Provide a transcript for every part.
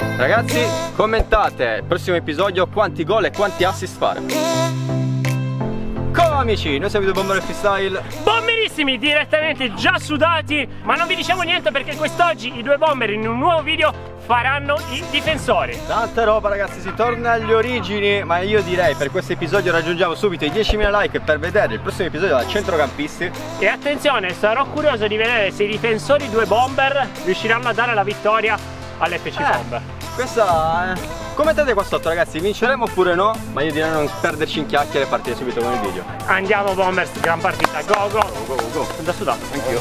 Ragazzi, commentate, prossimo episodio quanti gol e quanti assist fare. Come amici, noi siamo i due bomber freestyle. Bomberissimi, direttamente già sudati Ma non vi diciamo niente perché quest'oggi i due bomber in un nuovo video faranno i difensori. Tanta roba ragazzi, si torna alle origini Ma io direi per questo episodio raggiungiamo subito i 10.000 like per vedere il prossimo episodio da centrocampisti. E attenzione, sarò curioso di vedere se i difensori due bomber riusciranno a dare la vittoria all'FC Eh. Bomber Questa è... Commentate qua sotto ragazzi, vinceremo oppure no? Ma io direi non perderci in chiacchiere e partire subito con il video. Andiamo Bombers, gran partita, go go. Go go go. Sono da sudato. Anch'io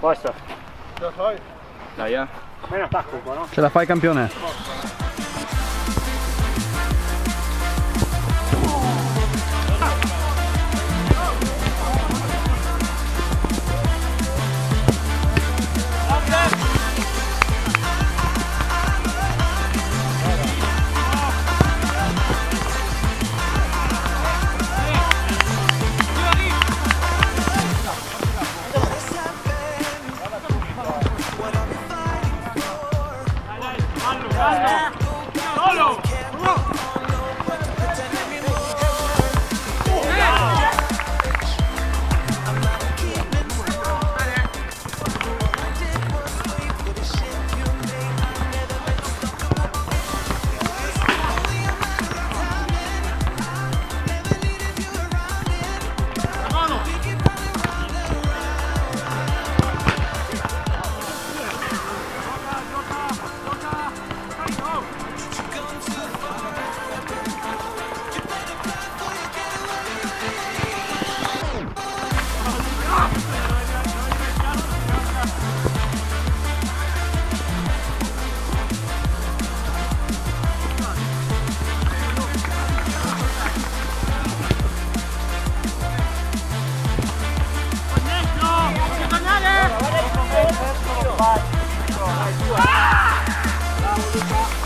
Posto? Dai eh Fai un attacco un po', no? Ce la fai campione? บ้านเราไปด้วยเราดีกว่า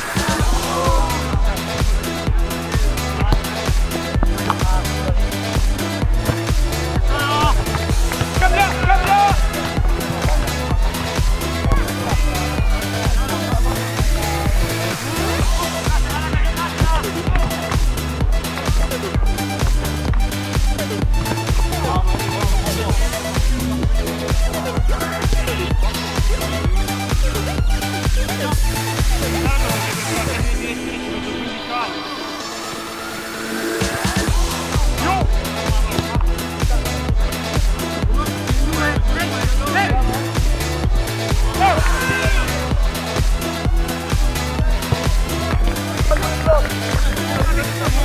E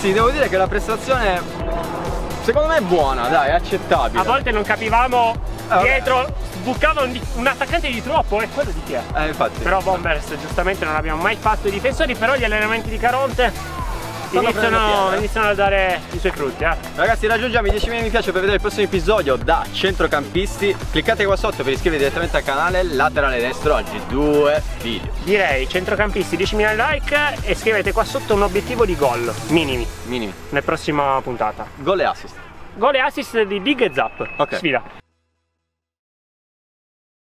ragazzi, devo dire che la prestazione secondo me è buona, dai, è accettabile. A volte non capivamo vabbè. dietro, sbucava un, un attaccante di troppo, e quello di chi è? Eh infatti. Però Bombers giustamente non abbiamo mai fatto i difensori, però gli allenamenti di Caronte iniziano, piede. iniziano a dare i suoi frutti. Eh. Ragazzi raggiungiamo i 10.000 mi piace per vedere il prossimo episodio da centrocampisti Cliccate qua sotto per iscrivervi direttamente al canale Laterale destro oggi due video Direi centrocampisti 10.000 like e scrivete qua sotto un obiettivo di gol minimi Minimi nel prossima puntata. Gol e assist Gol e assist di Big e Zap. Ok. Sfida.